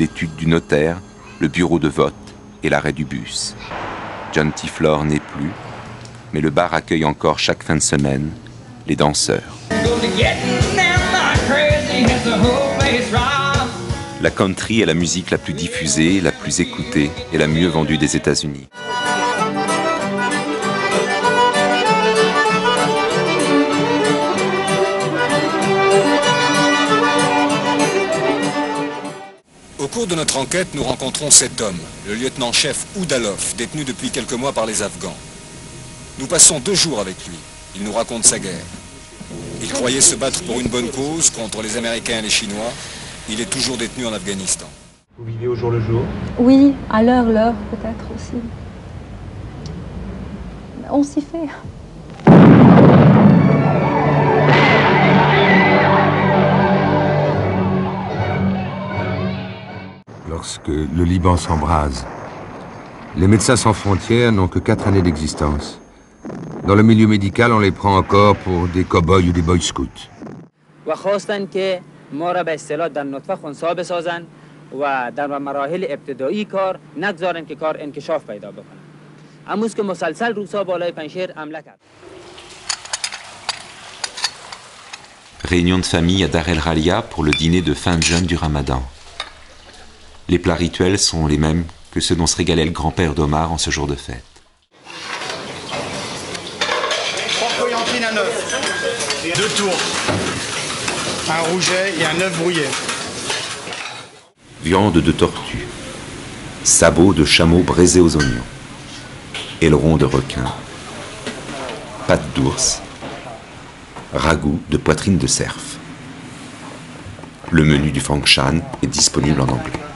l'étude du notaire, le bureau de vote et l'arrêt du bus. John Tiflor n'est plus, mais le bar accueille encore chaque fin de semaine les danseurs. La country est la musique la plus diffusée, la plus écoutée et la mieux vendue des États-Unis. Cours de notre enquête, nous rencontrons cet homme, le lieutenant-chef Oudalov, détenu depuis quelques mois par les Afghans. Nous passons deux jours avec lui. Il nous raconte sa guerre. Il croyait se battre pour une bonne cause contre les Américains et les Chinois. Il est toujours détenu en Afghanistan. Vous vivez au jour le jour? Oui, à l'heure, l'heure peut-être aussi. On s'y fait. Lorsque le Liban s'embrase, les médecins sans frontières n'ont que quatre années d'existence. Dans le milieu médical, on les prend encore pour des cow-boys ou des boy scouts. و خواستن که ما را به اصطلاح در نطفه خونسا بسازن و در مراحل ابتدایی کار نگذارن که کار انکشاف پیدا بکنه امروز که مسلسل روسا بالای پنشیر حمله کرد Réunion de famille à Dar el Ralia pour le dîner de fin de jeûne du ramadan. Les plats rituels sont les mêmes que ceux dont se régalait le grand-père d'Omar en ce jour de fête. Trois à neuf, deux tours, un rouget et un œuf brouillé. Viande de tortue, sabots de chameau braisés aux oignons, ailerons de requin, pâtes d'ours, ragoût de poitrine de cerf. Le menu du Fangshan est disponible en anglais.